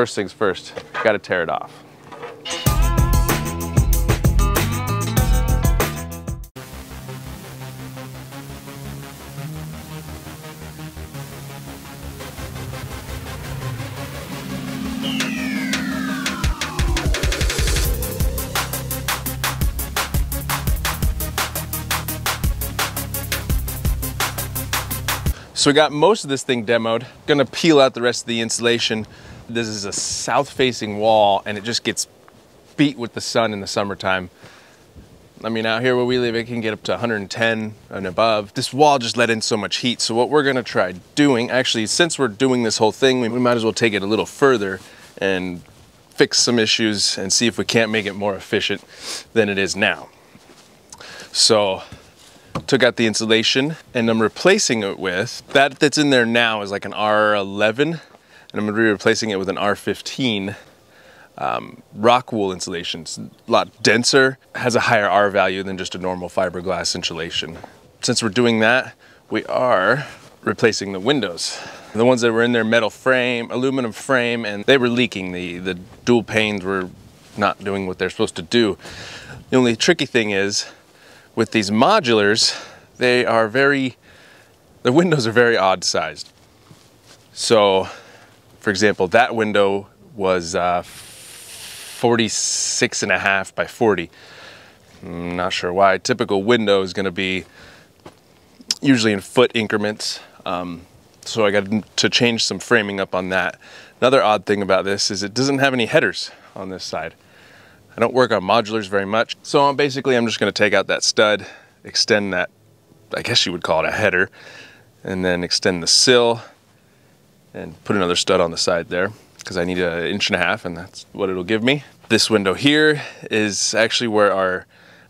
First things first, gotta tear it off. So we got most of this thing demoed. Gonna peel out the rest of the insulation. This is a south facing wall and it just gets beat with the sun in the summertime. I mean, out here where we live, it can get up to 110 and above. This wall just let in so much heat. So what we're gonna try doing, actually, since we're doing this whole thing, we might as well take it a little further and fix some issues and see if we can't make it more efficient than it is now. So took out the insulation and I'm replacing it with, that that's in there now is like an R11 and I'm gonna be replacing it with an R15 um, rock wool insulation. It's a lot denser, has a higher R value than just a normal fiberglass insulation. Since we're doing that, we are replacing the windows. The ones that were in their metal frame, aluminum frame, and they were leaking. The, the dual panes were not doing what they're supposed to do. The only tricky thing is with these modulars, they are very, the windows are very odd sized. So, for example, that window was uh, 46 and a half by 40. I'm not sure why. Typical window is gonna be usually in foot increments. Um, so I got to change some framing up on that. Another odd thing about this is it doesn't have any headers on this side. I don't work on modulars very much. So basically I'm just gonna take out that stud, extend that, I guess you would call it a header, and then extend the sill and put another stud on the side there because I need an inch and a half and that's what it'll give me. This window here is actually where our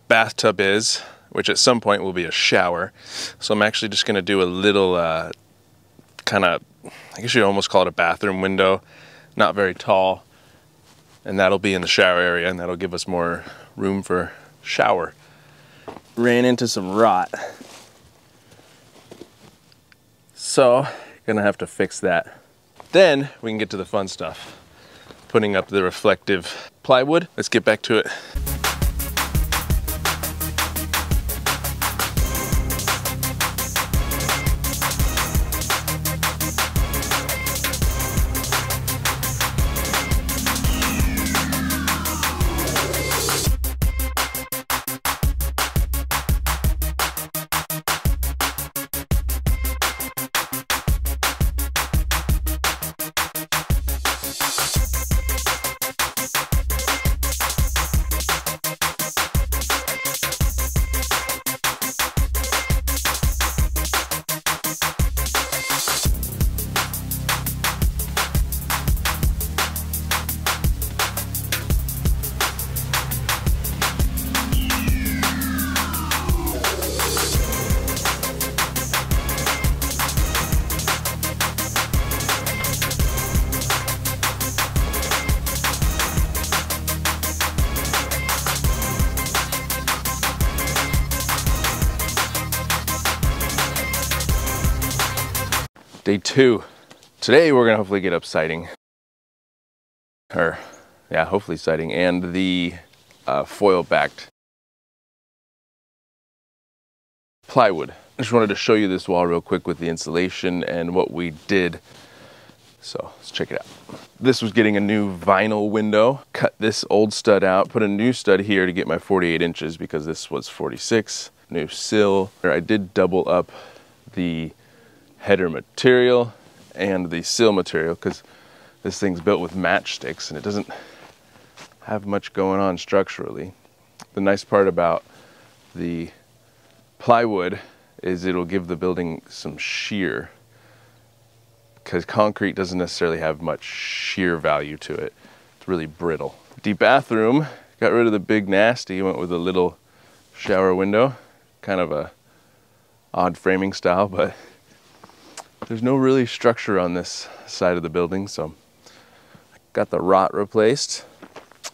bathtub is, which at some point will be a shower. So I'm actually just gonna do a little uh, kind of, I guess you'd almost call it a bathroom window, not very tall and that'll be in the shower area and that'll give us more room for shower. Ran into some rot. So, gonna have to fix that. Then we can get to the fun stuff. Putting up the reflective plywood. Let's get back to it. Day two. Today we're gonna hopefully get up siding. Or, yeah, hopefully siding and the uh, foil backed plywood. I just wanted to show you this wall real quick with the insulation and what we did. So let's check it out. This was getting a new vinyl window. Cut this old stud out, put a new stud here to get my 48 inches because this was 46. New sill. I did double up the header material and the seal material because this thing's built with matchsticks and it doesn't have much going on structurally. The nice part about the plywood is it'll give the building some shear because concrete doesn't necessarily have much shear value to it. It's really brittle. Deep bathroom, got rid of the big nasty, went with a little shower window, kind of a odd framing style, but there's no really structure on this side of the building, so got the rot replaced.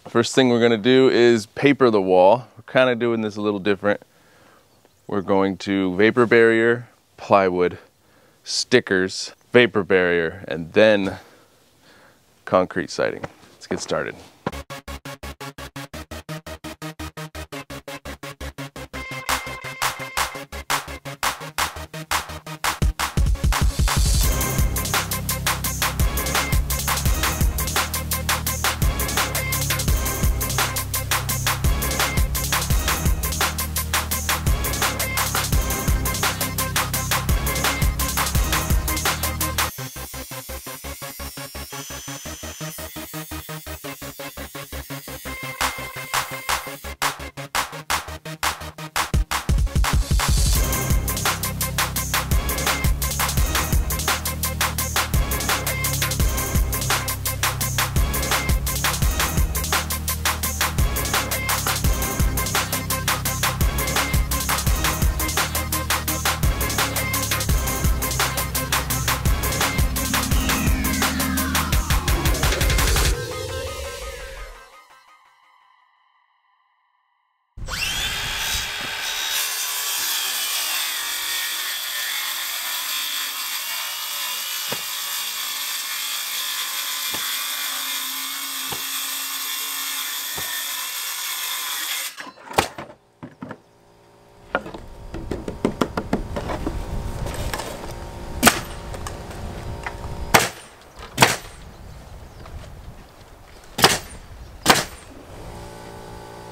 First thing we're gonna do is paper the wall. We're kind of doing this a little different. We're going to vapor barrier, plywood, stickers, vapor barrier, and then concrete siding. Let's get started.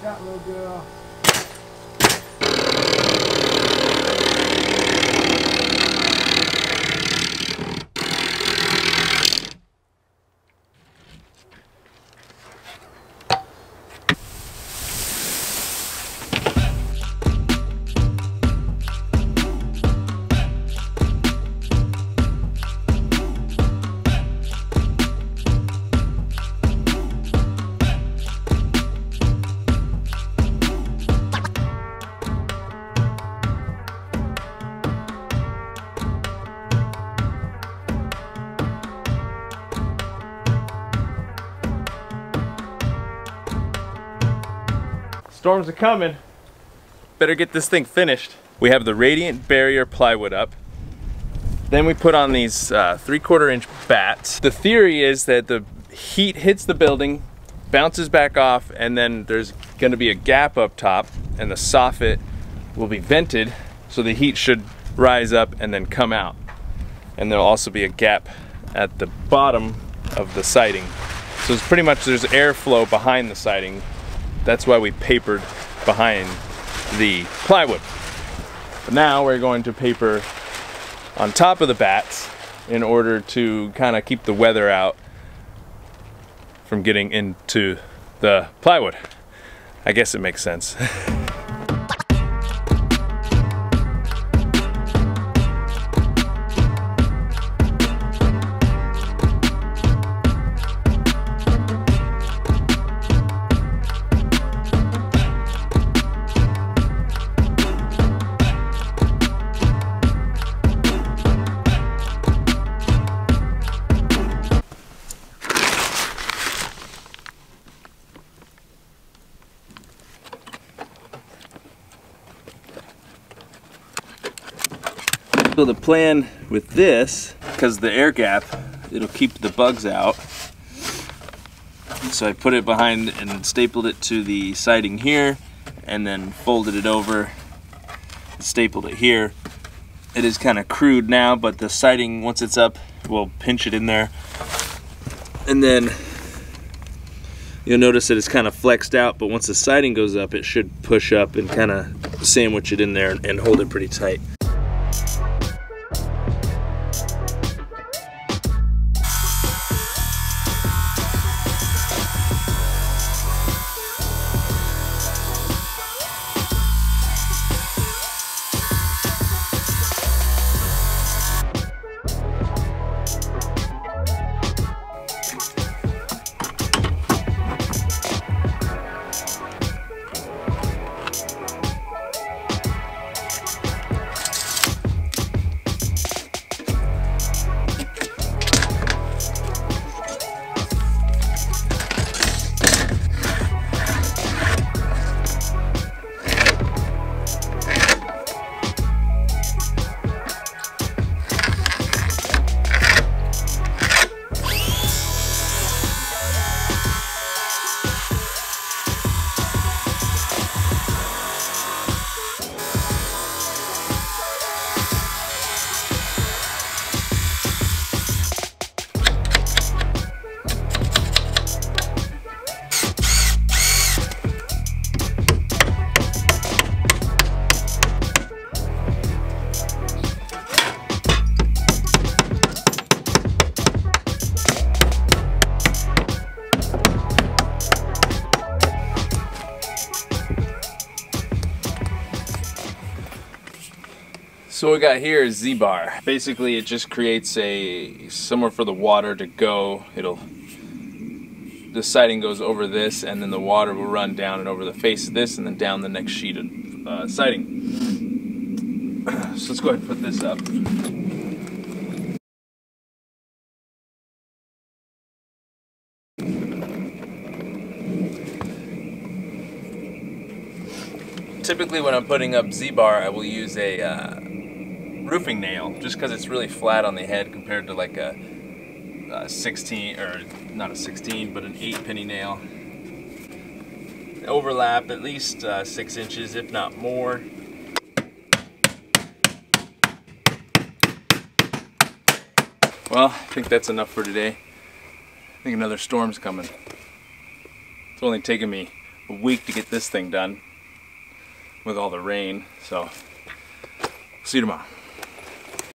Got little girl. Storms are coming. Better get this thing finished. We have the radiant barrier plywood up. Then we put on these uh, three quarter inch bats. The theory is that the heat hits the building, bounces back off, and then there's gonna be a gap up top and the soffit will be vented so the heat should rise up and then come out. And there'll also be a gap at the bottom of the siding. So it's pretty much there's airflow behind the siding that's why we papered behind the plywood. But now we're going to paper on top of the bats in order to kind of keep the weather out from getting into the plywood. I guess it makes sense. So the plan with this, because the air gap, it'll keep the bugs out. So I put it behind and stapled it to the siding here, and then folded it over, stapled it here. It is kind of crude now, but the siding, once it's up, we'll pinch it in there. And then you'll notice that it's kind of flexed out, but once the siding goes up, it should push up and kind of sandwich it in there and hold it pretty tight. So what we got here is Z-bar. Basically it just creates a somewhere for the water to go. It'll the siding goes over this and then the water will run down and over the face of this and then down the next sheet of uh, siding. So let's go ahead and put this up. Typically when I'm putting up Z-bar I will use a uh, roofing nail just because it's really flat on the head compared to like a, a 16 or not a 16 but an 8 penny nail. Overlap at least uh, six inches if not more. Well I think that's enough for today. I think another storm's coming. It's only taken me a week to get this thing done with all the rain so see you tomorrow